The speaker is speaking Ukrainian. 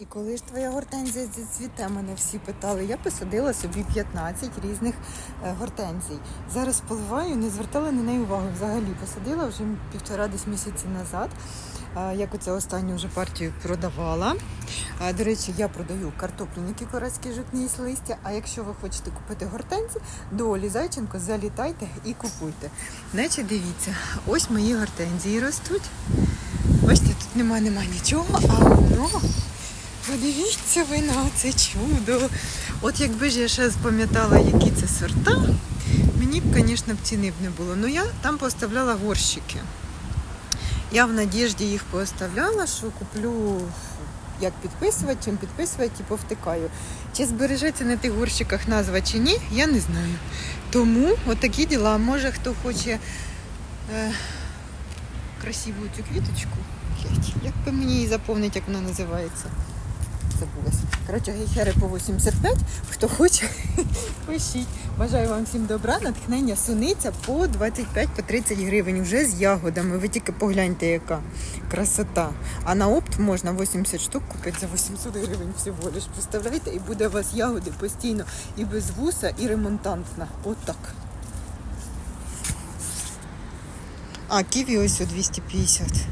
І коли ж твоя гортензія зацвіте, мене всі питали. Я посадила собі 15 різних е, гортензій. Зараз поливаю, не звертала на неї уваги. Взагалі посадила вже півтора десь місяці назад. Як оце останню вже партію продавала. До речі, я продаю картоплю Никікорецький житній з листя. А якщо ви хочете купити гортензії, до Олі Зайченко залітайте і купуйте. Значить, дивіться, ось мої гортензії ростуть. Бачите, тут нема, нема нічого, а воно. Подивіться ви на це чудо. От якби ж я ще запам'ятала, які це сорта, мені б, звісно, б ціни б не було. Ну я там поставляла горщики. Я в надіжді їх поставляла, що куплю як підписувати, чим підписувати і повтикаю. Чи збережеться на тих горщиках назва чи ні, я не знаю. Тому отакі діла. Може хто хоче е, красиву цю квіточку. Як би мені її заповнити, як вона називається? Забулася. Коротше, гейхери по 85. Хто хоче, пишіть. Бажаю вам всім добра, натхнення, суниця по 25-30 гривень вже з ягодами. Ви тільки погляньте, яка красота. А на опт можна 80 штук купити за 800 гривень всього лиш. Представляєте, і буде у вас ягоди постійно і без вуса, і ремонтантна. Отак. А, ківі ось о 250.